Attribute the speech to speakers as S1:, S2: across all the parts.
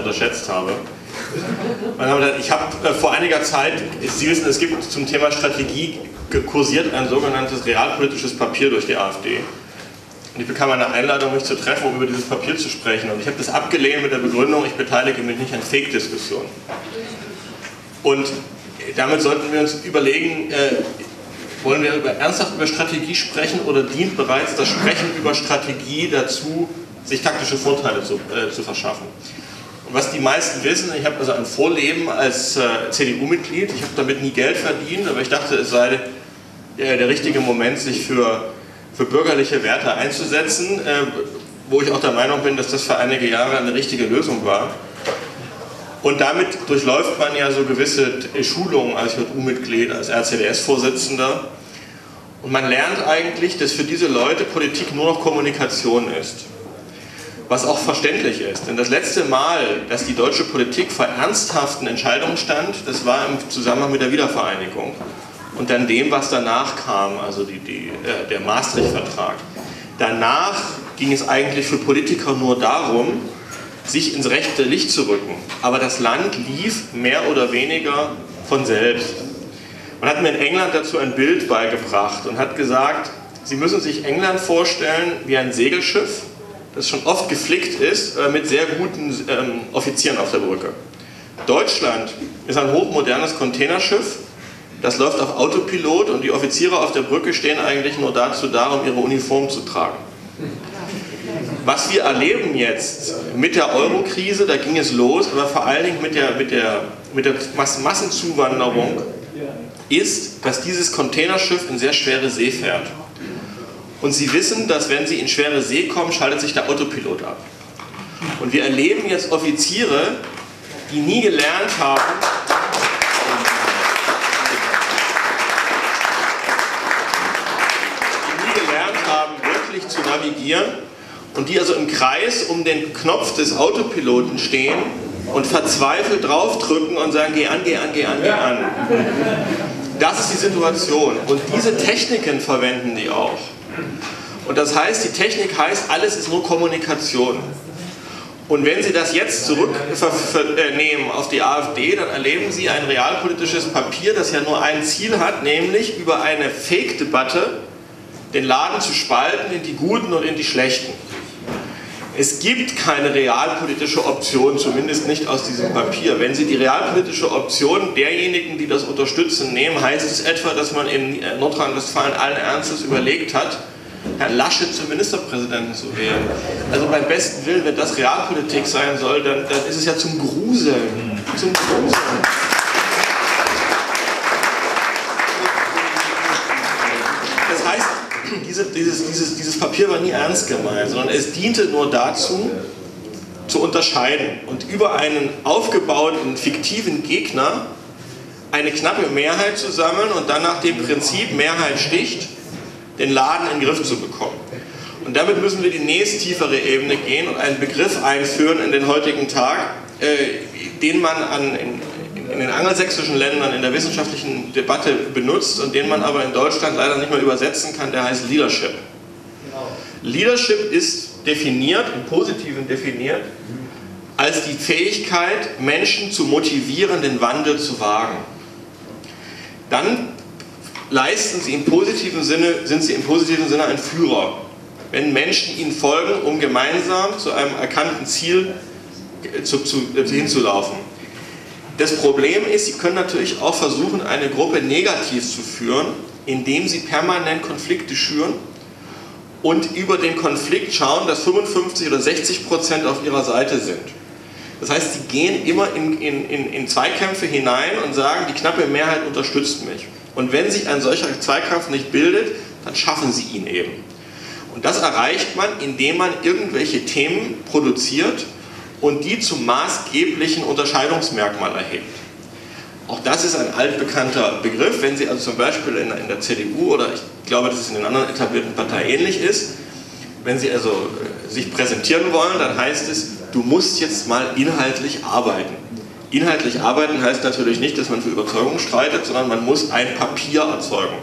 S1: unterschätzt habe. Ich habe äh, vor einiger Zeit, Sie wissen, es gibt zum Thema Strategie kursiert ein sogenanntes realpolitisches Papier durch die AfD. Und ich bekam eine Einladung, mich zu treffen, um über dieses Papier zu sprechen. Und ich habe das abgelehnt mit der Begründung, ich beteilige mich nicht an Fake-Diskussionen. Und damit sollten wir uns überlegen, äh, wollen wir über, ernsthaft über Strategie sprechen oder dient bereits das Sprechen über Strategie dazu, sich taktische Vorteile zu, äh, zu verschaffen? Was die meisten wissen, ich habe also ein Vorleben als äh, CDU-Mitglied, ich habe damit nie Geld verdient, aber ich dachte, es sei der, der richtige Moment, sich für, für bürgerliche Werte einzusetzen, äh, wo ich auch der Meinung bin, dass das für einige Jahre eine richtige Lösung war. Und damit durchläuft man ja so gewisse Schulungen als JU-Mitglied, als RCDS-Vorsitzender. Und man lernt eigentlich, dass für diese Leute Politik nur noch Kommunikation ist. Was auch verständlich ist. Denn das letzte Mal, dass die deutsche Politik vor ernsthaften Entscheidungen stand, das war im Zusammenhang mit der Wiedervereinigung. Und dann dem, was danach kam, also die, die, äh, der Maastricht-Vertrag. Danach ging es eigentlich für Politiker nur darum, sich ins rechte Licht zu rücken. Aber das Land lief mehr oder weniger von selbst. Man hat mir in England dazu ein Bild beigebracht und hat gesagt, Sie müssen sich England vorstellen wie ein Segelschiff, das schon oft geflickt ist äh, mit sehr guten ähm, Offizieren auf der Brücke. Deutschland ist ein hochmodernes Containerschiff, das läuft auf Autopilot und die Offiziere auf der Brücke stehen eigentlich nur dazu da, um ihre Uniform zu tragen. Was wir erleben jetzt mit der Euro-Krise, da ging es los, aber vor allen Dingen mit der, mit der, mit der Massenzuwanderung, ist, dass dieses Containerschiff in sehr schwere See fährt. Und Sie wissen, dass wenn Sie in schwere See kommen, schaltet sich der Autopilot ab. Und wir erleben jetzt Offiziere, die nie gelernt haben, die nie gelernt haben, wirklich zu navigieren und die also im Kreis um den Knopf des Autopiloten stehen und verzweifelt draufdrücken und sagen, geh an, geh an, geh an, geh an. Das ist die Situation. Und diese Techniken verwenden die auch. Und das heißt, die Technik heißt, alles ist nur Kommunikation. Und wenn Sie das jetzt zurücknehmen auf die AfD, dann erleben Sie ein realpolitisches Papier, das ja nur ein Ziel hat, nämlich über eine Fake-Debatte den Laden zu spalten in die Guten und in die Schlechten. Es gibt keine realpolitische Option, zumindest nicht aus diesem Papier. Wenn Sie die realpolitische Option derjenigen, die das unterstützen, nehmen, heißt es etwa, dass man in Nordrhein-Westfalen allen Ernstes überlegt hat, Herrn Laschet zum Ministerpräsidenten zu wählen. Also beim besten Willen, wenn das Realpolitik sein soll, dann, dann ist es ja zum Gruseln. Zum Gruseln. diese, dieses, dieses, dieses Papier war nie ernst gemeint, sondern es diente nur dazu, zu unterscheiden und über einen aufgebauten fiktiven Gegner eine knappe Mehrheit zu sammeln und dann nach dem Prinzip Mehrheit sticht, den Laden in den Griff zu bekommen. Und damit müssen wir die nächsttiefere Ebene gehen und einen Begriff einführen in den heutigen Tag, äh, den man an, in, in den angelsächsischen Ländern in der wissenschaftlichen Debatte benutzt und den man aber in Deutschland leider nicht mehr übersetzen kann, der heißt Leadership. Leadership ist definiert, im Positiven definiert, als die Fähigkeit, Menschen zu motivieren, den Wandel zu wagen. Dann leisten sie im positiven Sinne, sind sie im positiven Sinne ein Führer. Wenn Menschen ihnen folgen, um gemeinsam zu einem erkannten Ziel zu, zu, hinzulaufen. Das Problem ist, Sie können natürlich auch versuchen, eine Gruppe negativ zu führen, indem Sie permanent Konflikte schüren und über den Konflikt schauen, dass 55 oder 60 Prozent auf Ihrer Seite sind. Das heißt, Sie gehen immer in, in, in, Zweikämpfe hinein und sagen, die knappe Mehrheit unterstützt mich. Und wenn sich ein solcher Zweikampf nicht bildet, dann schaffen Sie ihn eben. Und das erreicht man, indem man irgendwelche Themen produziert, und die zum maßgeblichen Unterscheidungsmerkmal erhebt. Auch das ist ein altbekannter Begriff. Wenn Sie also zum Beispiel in, in der CDU oder ich glaube, dass es in den anderen etablierten Parteien ähnlich ist, wenn Sie also äh, sich präsentieren wollen, dann heißt es, du musst jetzt mal inhaltlich arbeiten. Inhaltlich arbeiten heißt natürlich nicht, dass man für Überzeugung streitet, sondern man muss ein Papier erzeugen.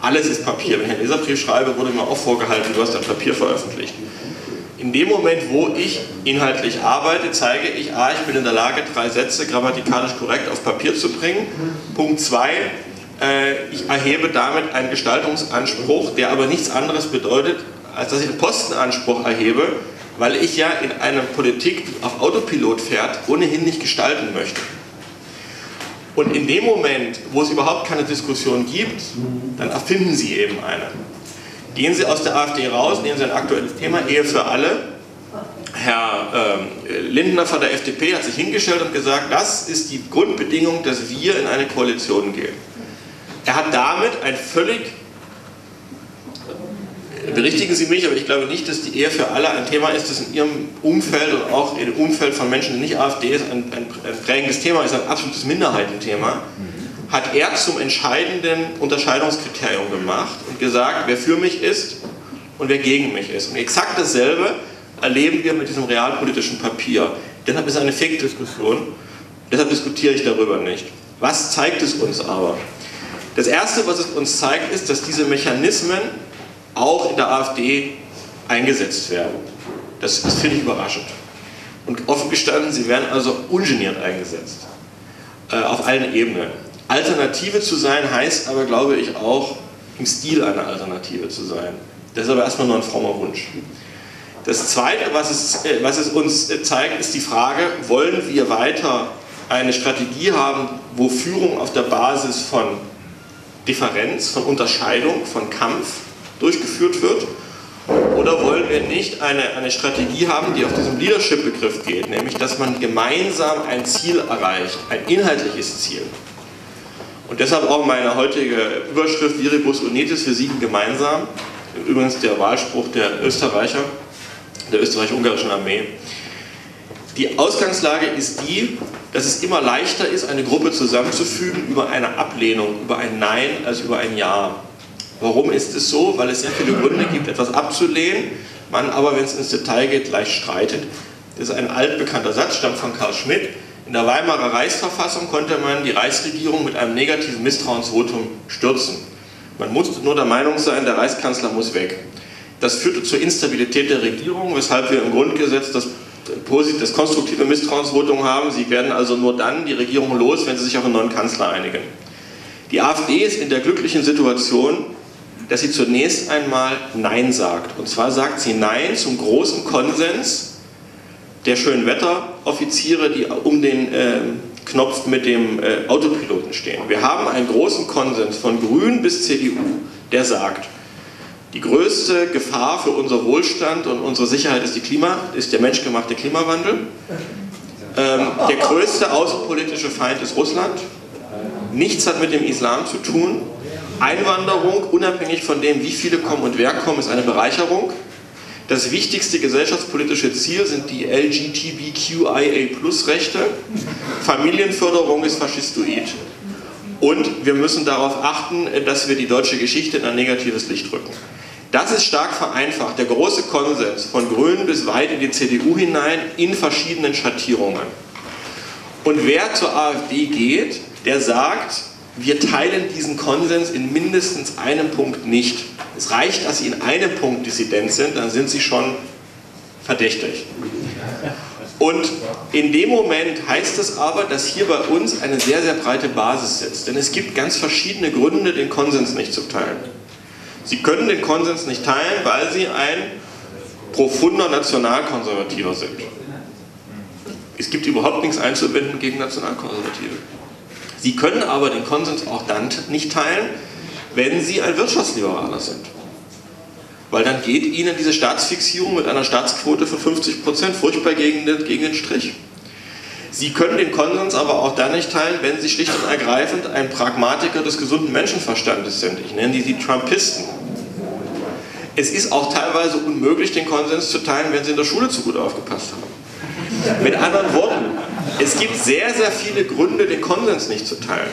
S1: Alles ist Papier. Wenn ich einen Leserbrief schreibe, wurde mir auch vorgehalten, du hast ein Papier veröffentlicht In dem Moment, wo ich inhaltlich arbeite, zeige ich, a, ich bin in der Lage, drei Sätze grammatikalisch korrekt auf Papier zu bringen. Punkt zwei, äh, ich erhebe damit einen Gestaltungsanspruch, der aber nichts anderes bedeutet, als dass ich einen Postenanspruch erhebe, weil ich ja in einer Politik, die auf Autopilot fährt, ohnehin nicht gestalten möchte. Und in dem Moment, wo es überhaupt keine Diskussion gibt, dann erfinden Sie eben eine. Gehen Sie aus der AfD raus, nehmen Sie ein aktuelles Thema, Ehe für alle. Herr ähm, Lindner von der FDP hat sich hingestellt und gesagt, das ist die Grundbedingung, dass wir in eine Koalition gehen. Er hat damit ein völlig berichtigen Sie mich, aber ich glaube nicht, dass die Ehe für alle ein Thema ist, das in Ihrem Umfeld und auch im Umfeld von Menschen, die nicht AfD ist, ein, ein, prägendes Thema ist, ein absolutes Minderheitenthema, hat er zum entscheidenden Unterscheidungskriterium gemacht gesagt, wer für mich ist und wer gegen mich ist. Und exakt dasselbe erleben wir mit diesem realpolitischen Papier. Deshalb ist es eine Fake-Diskussion, deshalb diskutiere ich darüber nicht. Was zeigt es uns aber? Das Erste, was es uns zeigt, ist, dass diese Mechanismen auch in der AfD eingesetzt werden. Das, finde ich überraschend. Und offen gestanden, sie werden also ungeniert eingesetzt. Äh, auf allen Ebenen. Alternative zu sein heißt aber, glaube ich, auch im Stil einer Alternative zu sein. Das ist aber erstmal nur ein frommer Wunsch. Das Zweite, was es, äh, was es uns äh, zeigt, ist die Frage, wollen wir weiter eine Strategie haben, wo Führung auf der Basis von Differenz, von Unterscheidung, von Kampf durchgeführt wird? Oder wollen wir nicht eine, eine Strategie haben, die auf diesem Leadership-Begriff geht, nämlich dass man gemeinsam ein Ziel erreicht, ein inhaltliches Ziel? Und deshalb auch meine heutige Überschrift Viribus Unitis, wir siegen gemeinsam. Übrigens der Wahlspruch der Österreicher, der österreich-ungarischen Armee. Die Ausgangslage ist die, dass es immer leichter ist, eine Gruppe zusammenzufügen über eine Ablehnung, über ein Nein als über ein Ja. Warum ist es so? Weil es sehr viele Gründe gibt, etwas abzulehnen, man aber, wenn es ins Detail geht, gleich streitet. Das ist ein altbekannter Satz, stammt von Karl Schmidt. In der Weimarer Reichsverfassung konnte man die Reichsregierung mit einem negativen Misstrauensvotum stürzen. Man musste nur der Meinung sein, der Reichskanzler muss weg. Das führte zur Instabilität der Regierung, weshalb wir im Grundgesetz das, das konstruktive Misstrauensvotum haben. Sie werden also nur dann die Regierung los, wenn sie sich auf einen neuen Kanzler einigen. Die AfD ist in der glücklichen Situation, dass sie zunächst einmal Nein sagt. Und zwar sagt sie Nein zum großen Konsens der Schönwetteroffiziere, die um den äh, Knopf mit dem äh, Autopiloten stehen. Wir haben einen großen Konsens von Grün bis CDU, der sagt, die größte Gefahr für unser Wohlstand und unsere Sicherheit ist, die Klima, ist der menschgemachte Klimawandel. Ähm, der größte außenpolitische Feind ist Russland. Nichts hat mit dem Islam zu tun. Einwanderung, unabhängig von dem, wie viele kommen und wer kommen, ist eine Bereicherung. Das wichtigste gesellschaftspolitische Ziel sind die LGBTQIA-Plus-Rechte. Familienförderung ist faschistoid. Und wir müssen darauf achten, dass wir die deutsche Geschichte in ein negatives Licht rücken. Das ist stark vereinfacht. Der große Konsens von Grün bis weit in die CDU hinein in verschiedenen Schattierungen. Und wer zur AfD geht, der sagt, wir teilen diesen Konsens in mindestens einem Punkt nicht. Es reicht, dass Sie in einem Punkt Dissident sind, dann sind Sie schon verdächtig. Und in dem Moment heißt es aber, dass hier bei uns eine sehr, sehr breite Basis sitzt. Denn es gibt ganz verschiedene Gründe, den Konsens nicht zu teilen. Sie können den Konsens nicht teilen, weil Sie ein profunder Nationalkonservativer sind. Es gibt überhaupt nichts einzuwenden gegen Nationalkonservative. Sie können aber den Konsens auch dann nicht teilen, wenn Sie ein Wirtschaftsliberaler sind. Weil dann geht Ihnen diese Staatsfixierung mit einer Staatsquote von 50% furchtbar gegen den, gegen den Strich. Sie können den Konsens aber auch dann nicht teilen, wenn Sie schlicht und ergreifend ein Pragmatiker des gesunden Menschenverstandes sind. Ich nenne die die Trumpisten. Es ist auch teilweise unmöglich, den Konsens zu teilen, wenn Sie in der Schule zu gut aufgepasst haben. Mit anderen Worten, es gibt sehr, sehr viele Gründe, den Konsens nicht zu teilen.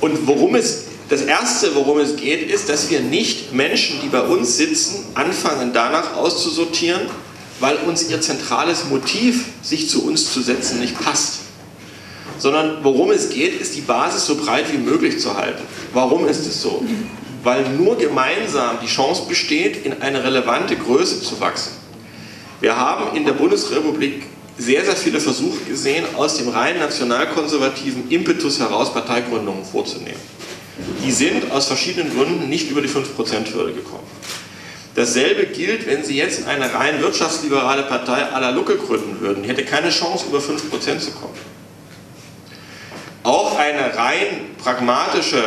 S1: Und worum es, das Erste, worum es geht, ist, dass wir nicht Menschen, die bei uns sitzen, anfangen danach auszusortieren, weil uns ihr zentrales Motiv, sich zu uns zu setzen, nicht passt. Sondern worum es geht, ist die Basis so breit wie möglich zu halten. Warum ist es so? Weil nur gemeinsam die Chance besteht, in eine relevante Größe zu wachsen. Wir haben in der Bundesrepublik sehr, sehr viele Versuche gesehen, aus dem rein nationalkonservativen Impetus heraus Parteigründungen vorzunehmen. Die sind aus verschiedenen Gründen nicht über die 5%-Hürde gekommen. Dasselbe gilt, wenn Sie jetzt eine rein wirtschaftsliberale Partei à la Lucke gründen würden. Die hätte keine Chance, über 5% zu kommen. Auch eine rein pragmatische,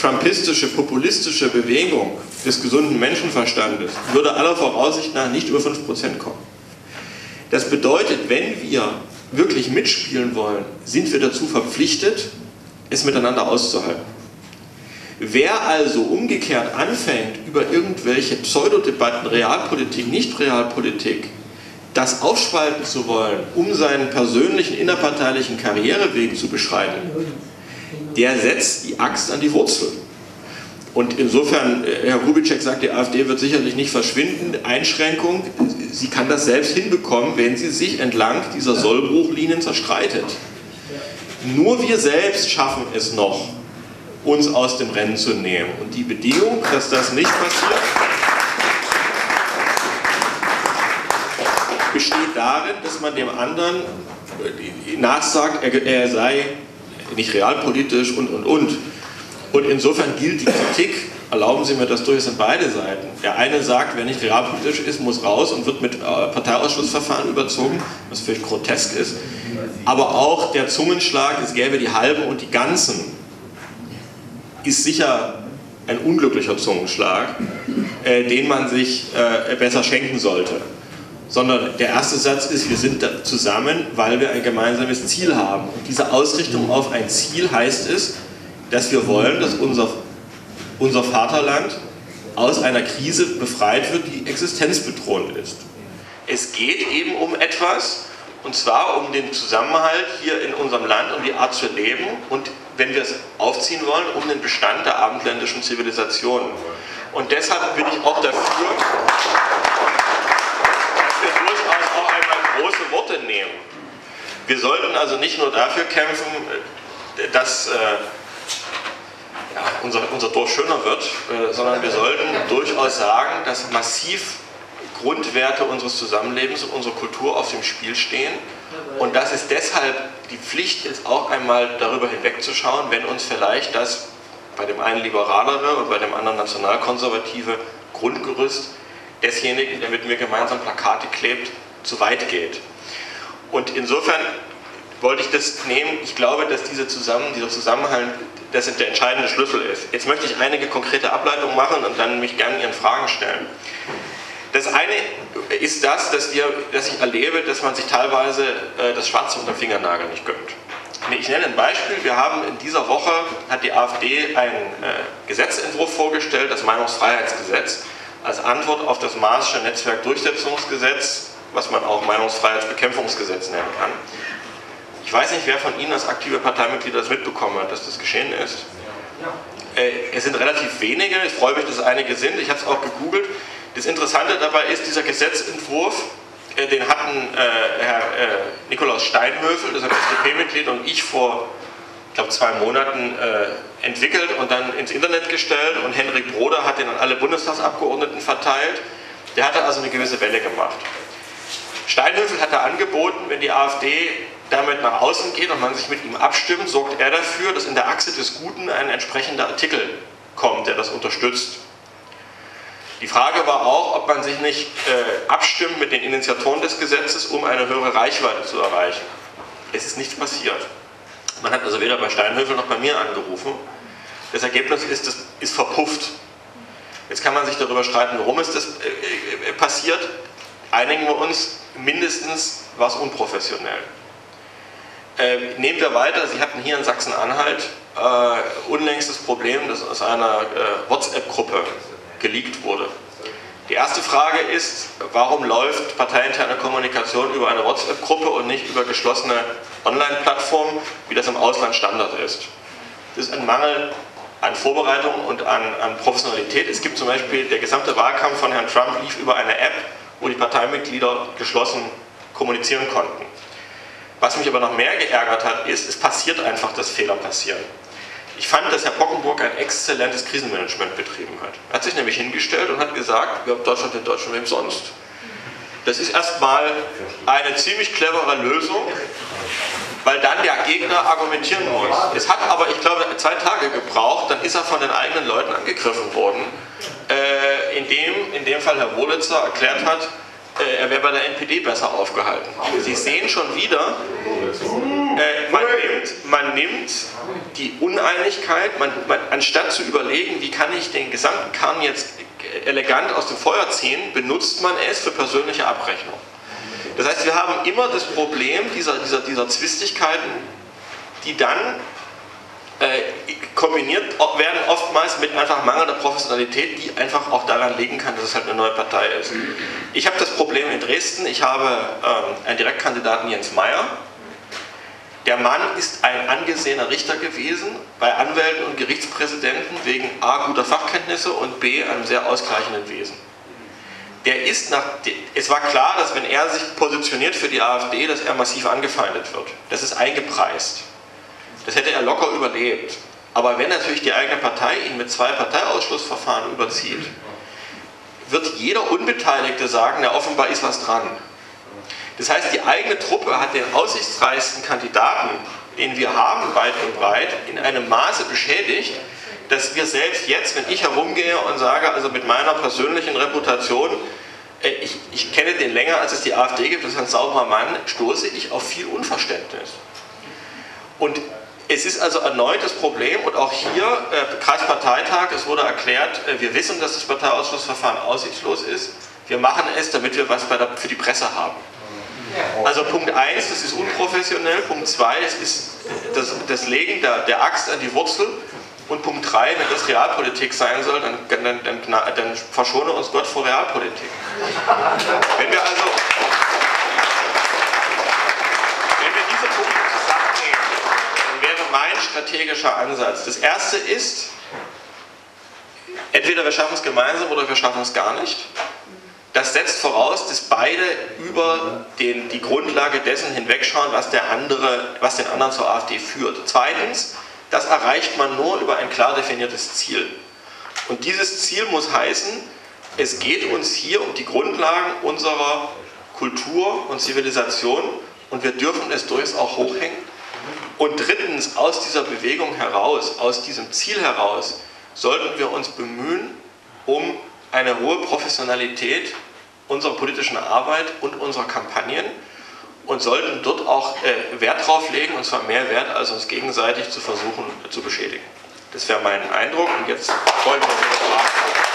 S1: trumpistische, populistische Bewegung des gesunden Menschenverstandes würde aller Voraussicht nach nicht über 5% kommen. Das bedeutet, wenn wir wirklich mitspielen wollen, sind wir dazu verpflichtet, es miteinander auszuhalten. Wer also umgekehrt anfängt, über irgendwelche Pseudodebatten, Realpolitik, Nicht-Realpolitik, das aufspalten zu wollen, um seinen persönlichen innerparteilichen Karriereweg zu beschreiten, der setzt die Axt an die Wurzel. Und insofern, äh, Herr Kubitschek sagt, die AfD wird sicherlich nicht verschwinden. Einschränkung, sie kann das selbst hinbekommen, wenn sie sich entlang dieser Sollbruchlinien zerstreitet. Nur wir selbst schaffen es noch, uns aus dem Rennen zu nehmen. Und die Bedingung, dass das nicht passiert, besteht darin, dass man dem anderen äh, nachsagt, er sei nicht realpolitisch und, und, und. Und insofern gilt die Kritik, erlauben Sie mir das durchaus an beide Seiten. Der eine sagt, wer nicht realpolitisch ist, muss raus und wird mit äh, Parteiausschussverfahren überzogen, was völlig grotesk ist. Aber auch der Zungenschlag, es gäbe die Halben und die Ganzen, ist sicher ein unglücklicher Zungenschlag, äh, den man sich äh, besser schenken sollte. Sondern der erste Satz ist, wir sind zusammen, weil wir ein gemeinsames Ziel haben. Und diese Ausrichtung auf ein Ziel heißt es, dass wir wollen, dass unser, unser Vaterland aus einer Krise befreit wird, die existenzbedrohend ist. Es geht eben um etwas, und zwar um den Zusammenhalt hier in unserem Land, um die Art zu leben und wenn wir es aufziehen wollen, um den Bestand der abendländischen Zivilisation. Und deshalb bin ich auch dafür, dass wir durchaus auch einmal große Worte nehmen. Wir sollten also nicht nur dafür kämpfen, dass äh, ja, unser, unser Dorf schöner wird, äh, sondern wir sollten durchaus sagen, dass massiv Grundwerte unseres Zusammenlebens und unserer Kultur auf dem Spiel stehen. Und das ist deshalb die Pflicht, jetzt auch einmal darüber hinwegzuschauen, wenn uns vielleicht das bei dem einen liberalere und bei dem anderen nationalkonservative Grundgerüst desjenigen, der mit mir gemeinsam Plakate klebt, zu weit geht. Und insofern wollte ich das nehmen. Ich glaube, dass diese zusammen, dieser Zusammenhang das der entscheidende Schlüssel ist. Jetzt möchte ich einige konkrete Ableitungen machen und dann mich gerne Ihren Fragen stellen. Das eine ist das, dass, wir, dass ich erlebe, dass man sich teilweise äh, das Schwarze unter dem Fingernagel nicht gönnt. Ich nenne ein Beispiel. Wir haben in dieser Woche, hat die AfD einen äh, Gesetzentwurf vorgestellt, das Meinungsfreiheitsgesetz, als Antwort auf das Maßsche Netzwerkdurchsetzungsgesetz, was man auch Meinungsfreiheitsbekämpfungsgesetz nennen kann. Ich weiß nicht, wer von Ihnen als aktive Parteimitglied das mitbekommen hat, dass das geschehen ist. Äh, es sind relativ wenige, ich freue mich, dass es einige sind. Ich habe es auch gegoogelt. Das Interessante dabei ist, dieser Gesetzentwurf, äh, den hatten äh, Herr Nikolaus Steinhöfel, das ist ein FDP-Mitglied, und ich vor, ich glaube, zwei Monaten entwickelt und dann ins Internet gestellt. Und Henrik Broder hat den an alle Bundestagsabgeordneten verteilt. Der hatte also eine gewisse Welle gemacht. Steinhöfel hatte angeboten, wenn die AfD damit nach außen geht und man sich mit ihm abstimmt, sorgt er dafür, dass in der Achse des Guten ein entsprechender Artikel kommt, der das unterstützt. Die Frage war auch, ob man sich nicht äh, abstimmt mit den Initiatoren des Gesetzes, um eine höhere Reichweite zu erreichen. Es ist nichts passiert. Man hat also weder bei Steinhöfel noch bei mir angerufen. Das Ergebnis ist, das ist verpufft. Jetzt kann man sich darüber streiten, warum ist das äh, äh, passiert. Einigen wir uns, mindestens war es unprofessionell. Äh, nehmen wir weiter, Sie hatten hier in Sachsen-Anhalt äh, unlängst das Problem, dass aus einer äh, WhatsApp-Gruppe geleakt wurde. Die erste Frage ist, warum läuft parteiinterne Kommunikation über eine WhatsApp-Gruppe und nicht über geschlossene Online-Plattformen, wie das im Ausland Standard ist? Das ist ein Mangel an Vorbereitung und an, an, Professionalität. Es gibt zum Beispiel, der gesamte Wahlkampf von Herrn Trump lief über eine App, wo die Parteimitglieder geschlossen kommunizieren konnten. Was mich aber noch mehr geärgert hat, ist, es passiert einfach, dass Fehler passieren. Ich fand, dass Herr Bockenburg ein exzellentes Krisenmanagement betrieben hat. Er hat sich nämlich hingestellt und hat gesagt, wir haben Deutschland in Deutschland wem sonst. Das ist erstmal eine ziemlich clevere Lösung, weil dann der Gegner argumentieren muss. Es hat aber, ich glaube, zwei Tage gebraucht, dann ist er von den eigenen Leuten angegriffen worden, äh, in, dem, in dem Fall Herr Wohlitzer erklärt hat, äh, er wäre bei der NPD besser aufgehalten. Sie sehen schon wieder, äh, man, nimmt, man, nimmt, die Uneinigkeit, man, man, anstatt zu überlegen, wie kann ich den gesamten Kern jetzt elegant aus dem Feuer ziehen, benutzt man es für persönliche Abrechnung. Das heißt, wir haben immer das Problem dieser, dieser, dieser Zwistigkeiten, die dann äh, kombiniert werden oftmals mit einfach mangelnder Professionalität, die einfach auch daran liegen kann, dass es halt eine neue Partei ist. Ich habe das Problem in Dresden, ich habe ähm, einen Direktkandidaten Jens Meyer. Der Mann ist ein angesehener Richter gewesen, bei Anwälten und Gerichtspräsidenten wegen A guter Fachkenntnisse und B einem sehr ausgleichenden Wesen. Der ist nach, es war klar, dass wenn er sich positioniert für die AfD, dass er massiv angefeindet wird. Das ist eingepreist. Das hätte er locker überlebt. Aber wenn natürlich die eigene Partei ihn mit zwei Parteiausschlussverfahren überzieht, wird jeder Unbeteiligte sagen, ja offenbar ist was dran. Das heißt, die eigene Truppe hat den aussichtsreichsten Kandidaten, den wir haben, weit und breit, in einem Maße beschädigt, dass wir selbst jetzt, wenn ich herumgehe und sage, also mit meiner persönlichen Reputation, ich, ich kenne den länger, als es die AfD gibt, das ist ein sauberer Mann, stoße ich auf viel Unverständnis. Und es ist also erneut das Problem und auch hier, äh, Kreisparteitag, es wurde erklärt, äh, wir wissen, dass das Parteiausschlussverfahren aussichtslos ist. Wir machen es, damit wir was der, für die Presse haben. Also Punkt 1, das ist unprofessionell. Punkt 2, es ist das, das Legen der, der, Axt an die Wurzel. Und Punkt 3, wenn das Realpolitik sein soll, dann, dann, dann, dann verschone uns Gott vor Realpolitik. Wenn wir also mein strategischer Ansatz. Das erste ist, entweder wir schaffen es gemeinsam oder wir schaffen es gar nicht. Das setzt voraus, dass beide über den, die Grundlage dessen hinwegschauen, was, der andere, was den anderen zur AfD führt. Zweitens, das erreicht man nur über ein klar definiertes Ziel. Und dieses Ziel muss heißen, es geht uns hier um die Grundlagen unserer Kultur und Zivilisation und wir dürfen es durchaus auch hochhängen. Und drittens, aus dieser Bewegung heraus, aus diesem Ziel heraus, sollten wir uns bemühen, um eine hohe Professionalität unserer politischen Arbeit und unserer Kampagnen und sollten dort auch äh, Wert drauf legen, und zwar mehr Wert, als uns gegenseitig zu versuchen zu beschädigen. Das wäre mein Eindruck und jetzt freuen wir uns Fragen.